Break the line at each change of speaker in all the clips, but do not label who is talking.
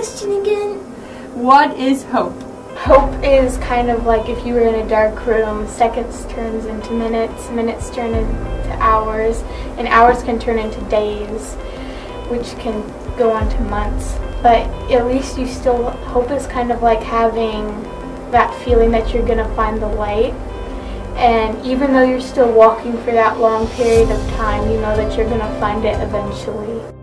question again?
What is hope?
Hope is kind of like if you were in a dark room, seconds turns into minutes, minutes turn into hours, and hours can turn into days, which can go on to months. But at least you still, hope is kind of like having that feeling that you're going to find the light. And even though you're still walking for that long period of time, you know that you're going to find it eventually.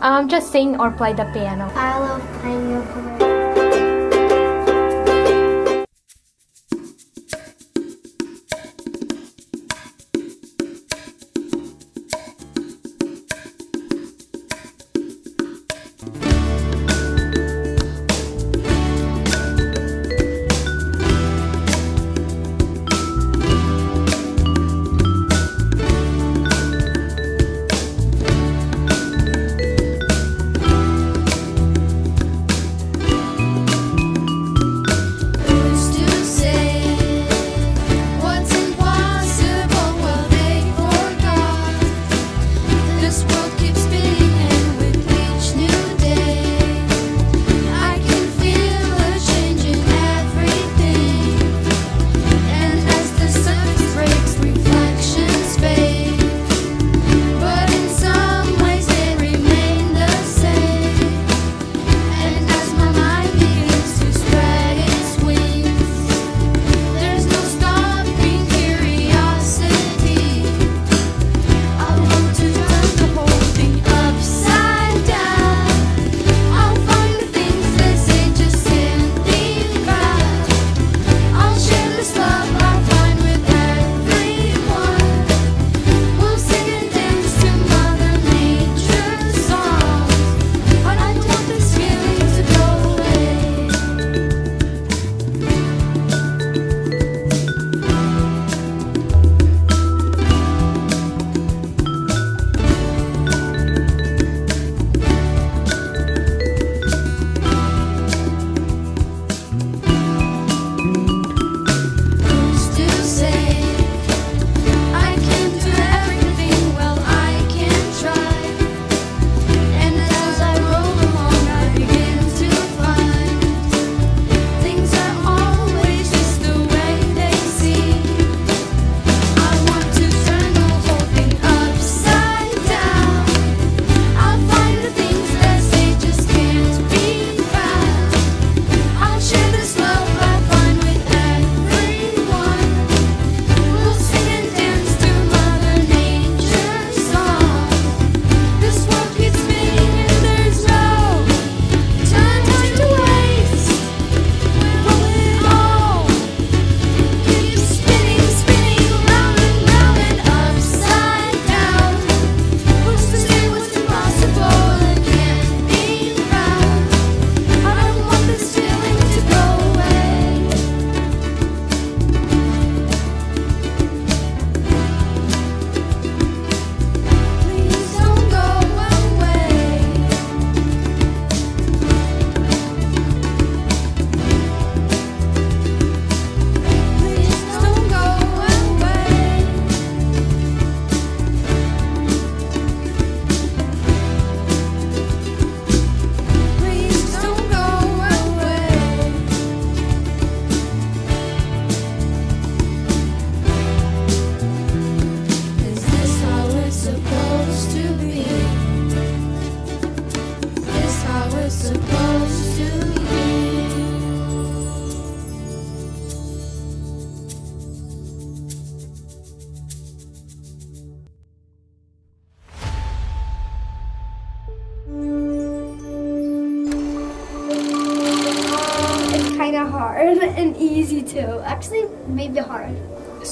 Um, just sing or play the piano.
I love playing ukulele.
Who's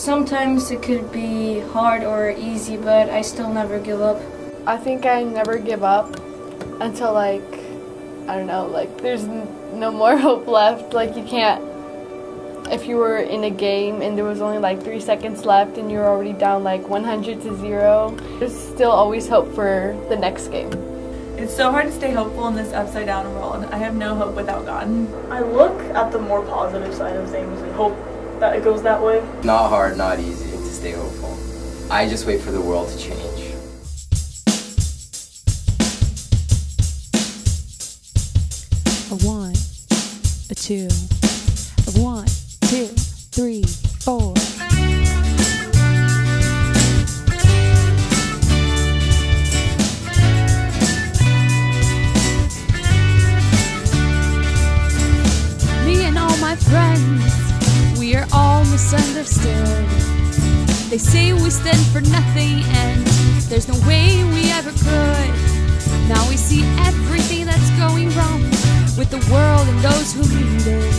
Sometimes it could be hard or easy, but I still never give up.
I think I never give up until like I don't know, like there's n- no more hope left. Like you can't if you were in a game and there was only like 3 seconds left and you're already down like 100 to 0, there's still always hope for the next game.
It's so hard to stay hopeful in this upside down world. I have no hope without God.
I look at the more positive side of things and hope that it goes that way.
Not hard, not easy to stay hopeful. I just wait for the world to change.
A one, a two, a one, two, three, four. Misunderstood. They say we stand for nothing and there's no way we ever could. Now we see everything that's going wrong with the world and those who lead it.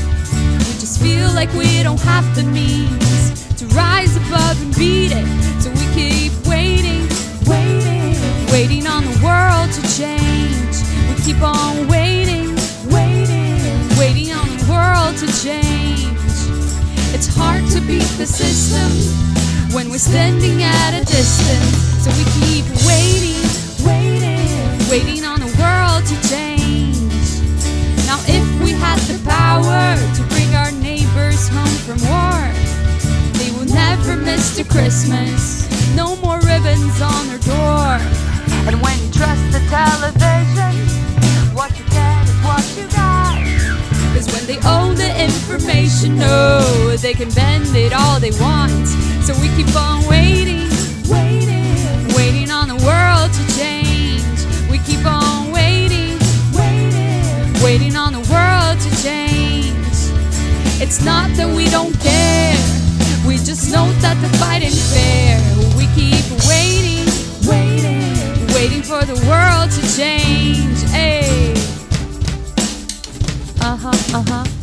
We just feel like we don't have the means to rise above and beat it. So we keep waiting, waiting, waiting on the world to change. We keep on the system when we're standing at a distance. So we keep waiting, waiting, waiting on the world to change. Now, if we had the power to bring our neighbors home from war, they will never miss the Christmas. No more ribbons on their door. And when you trust the television, they own the information, no, they can bend it all they want. So we keep on waiting, waiting, waiting on the world to change. We keep on waiting, waiting, waiting on the world to change. It's not that we don't care, we just know that the fight ain't fair. We keep waiting, waiting, waiting for the world to change. Uh huh,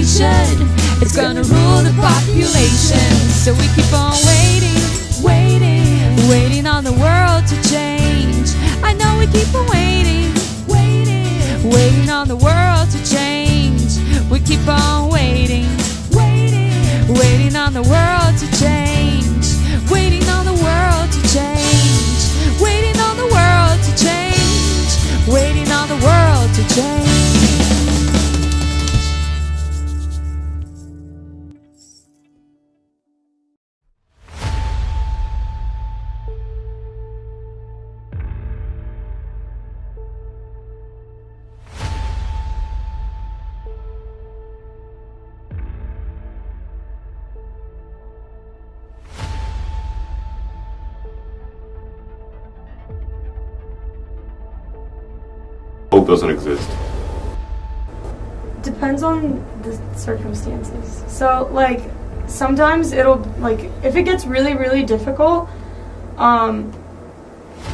generation is gonna rule the population. So we keep on waiting, waiting, waiting on the world to change. I know we keep on waiting, waiting, waiting on the world to change. We keep on waiting, waiting, waiting on the world to change. Waiting on the world to change. Waiting on the world to change. Waiting on the world to change.
Doesn't exist.
depends on the circumstances. So like sometimes it'll like if it gets really really difficult, um,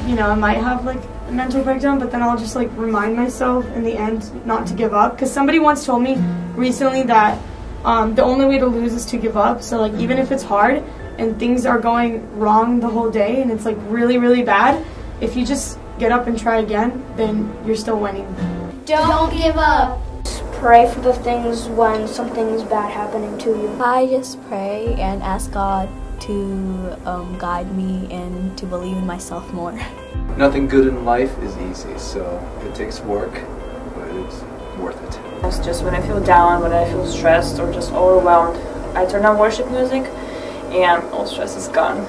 you know I might have like a mental breakdown, but then I'll just like remind myself in the end not to give up. Because somebody once told me recently that um, the only way to lose is to give up. So like even if it's hard and things are going wrong the whole day and it's like really really bad, if you just get up and try again, then you're still winning.
Don't give up. Pray for the things when something's bad happening to you.
I just pray and ask God to um, guide me and to believe in myself more.
Nothing good in life is easy, so it takes work, but it's worth it.
It's just when I feel down, when I feel stressed or just overwhelmed, I turn on worship music and all stress is gone.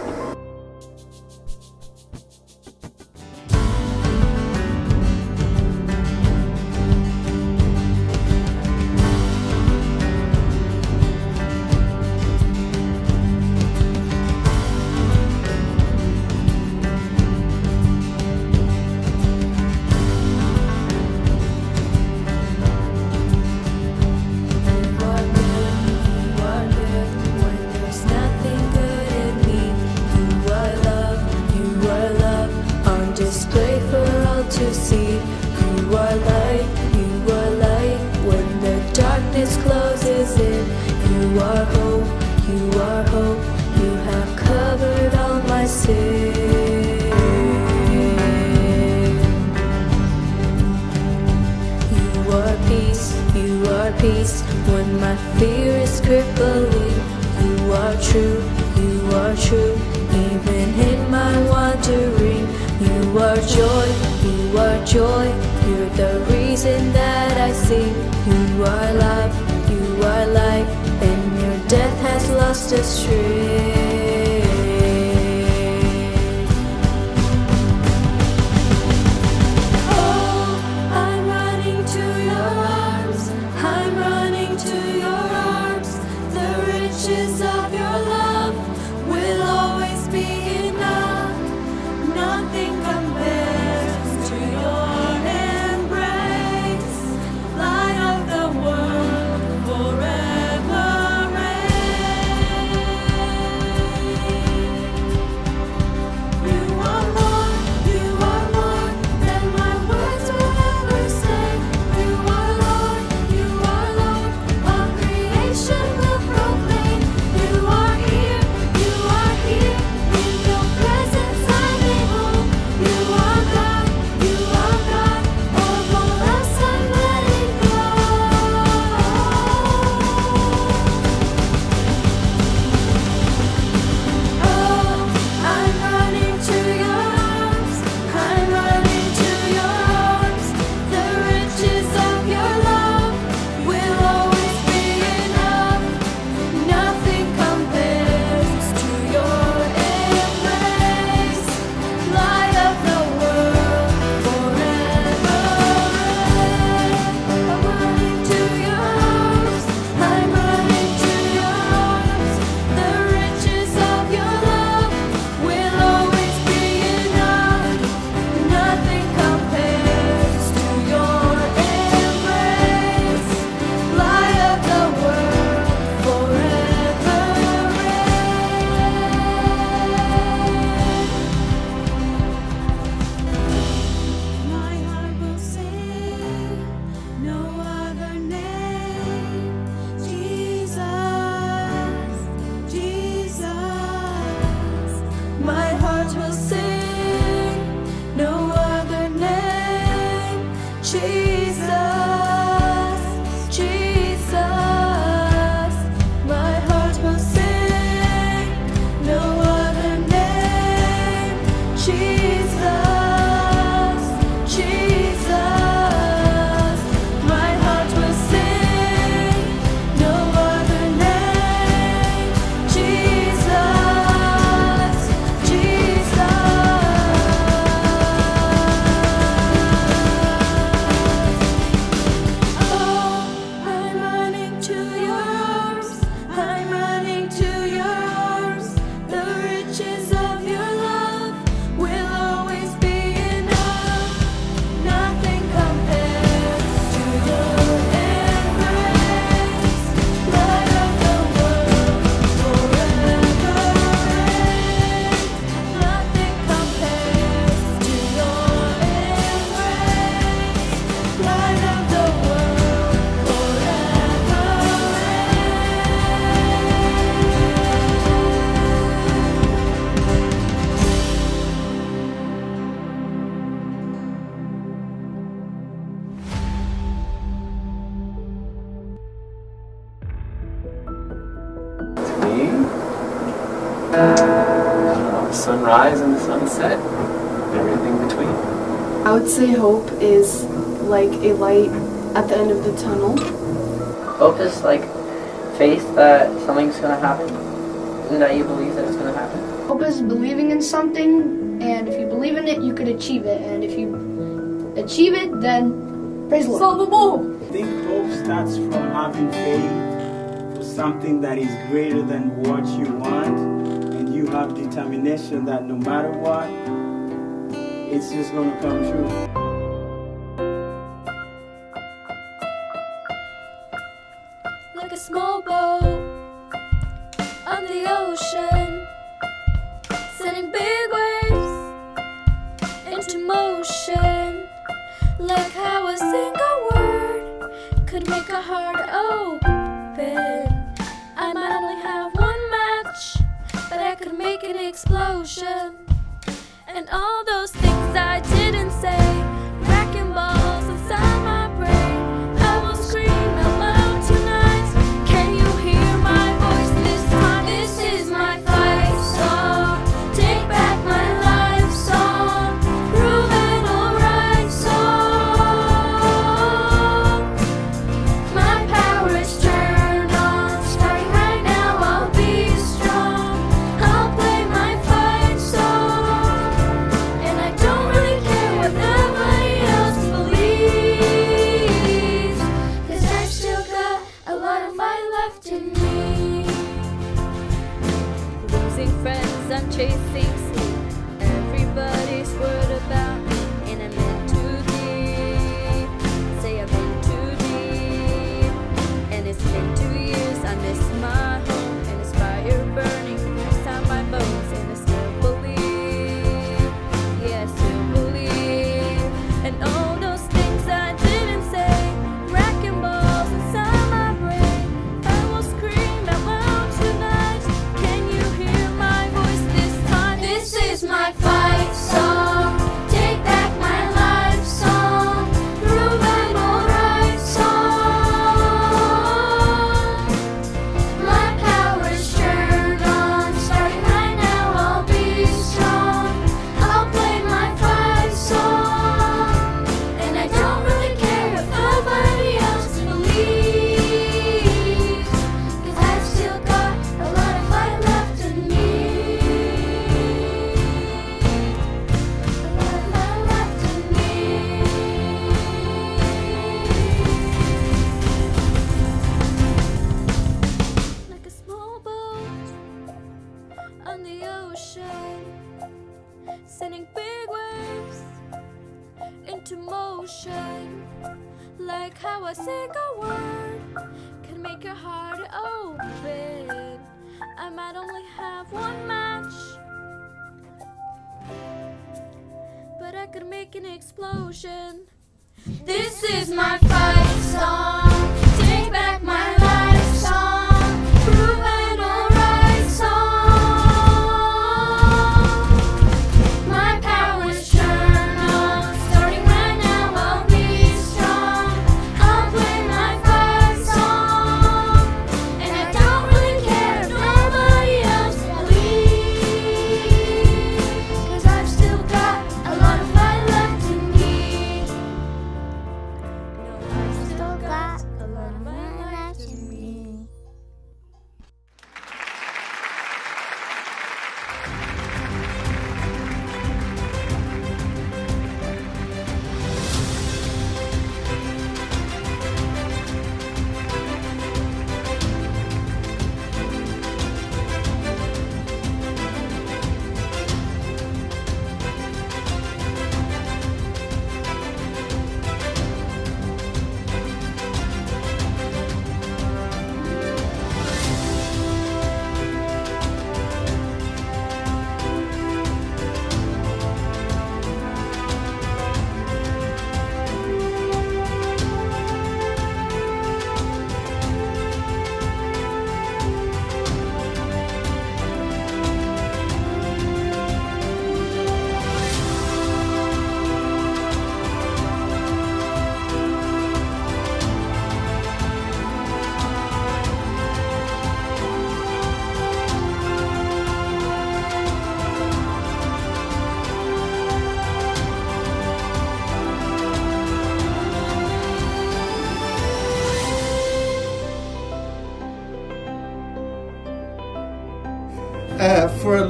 is it. You are hope, you are hope, you have covered all my sin. You are peace, you are peace, when my fear is crippling. You are true, you are true, even in my wandering. You are joy, you are joy, you're the reason that I sing. You are love life, and your death has lost its shriek. the
tunnel.
Hope is like faith that something's gonna happen and that you believe that it's gonna happen.
Hope is believing in something, and if you believe in it, you could achieve it. And if you achieve it, then praise the Lord.
I think hope starts from having faith for something that is greater than what you want, and you have determination that no matter what, it's just gonna come true.
Action!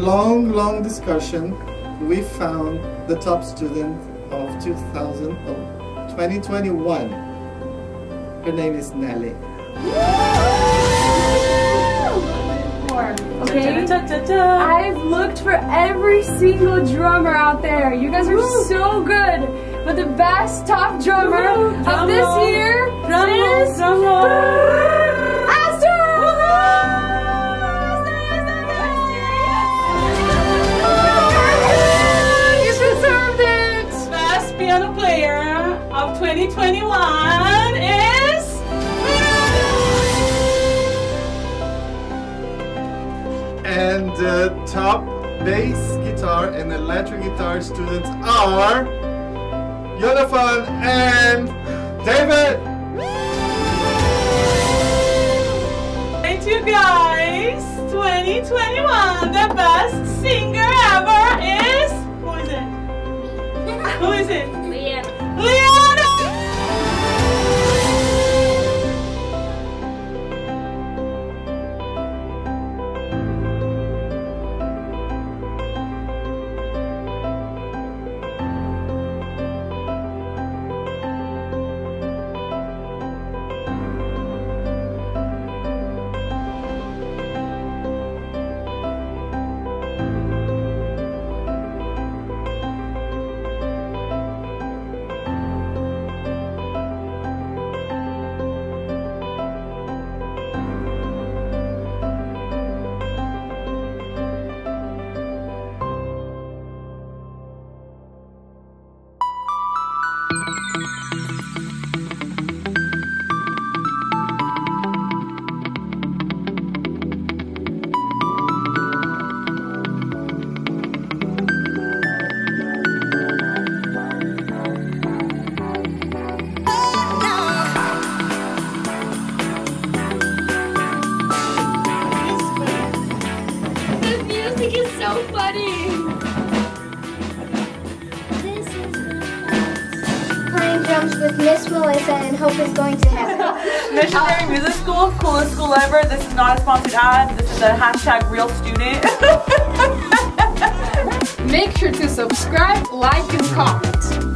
long, long discussion, we found the top student of 2000 2021. Her name is Nelly.
Okay. I've looked for every single drummer out there. You guys are so good. But the best top drummer of this year is...
2021 is
and uh, top bass guitar and electric guitar students are Jonathan and David.
Thank you guys. 2021, the best singer ever is who is it? Who is it? Leah. Leah. the hashtag real student.
Make sure to subscribe, like, and comment.